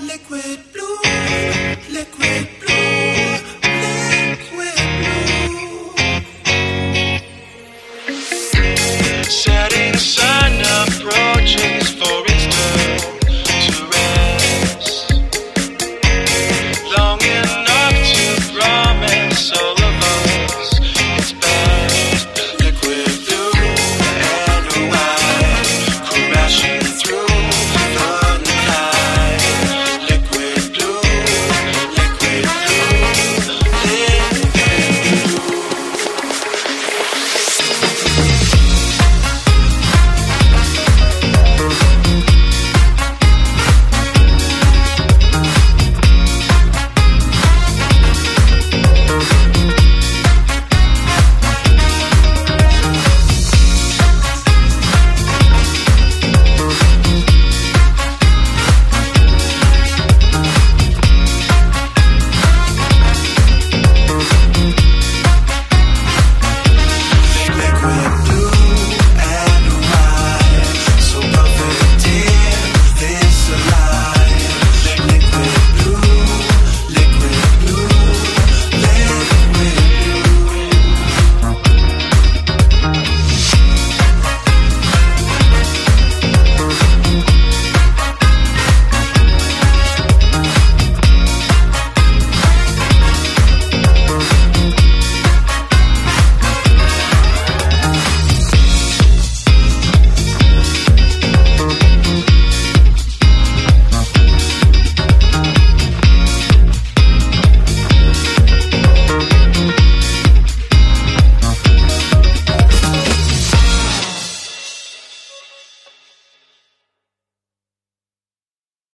liquid blue, liquid blue.